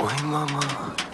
おいママ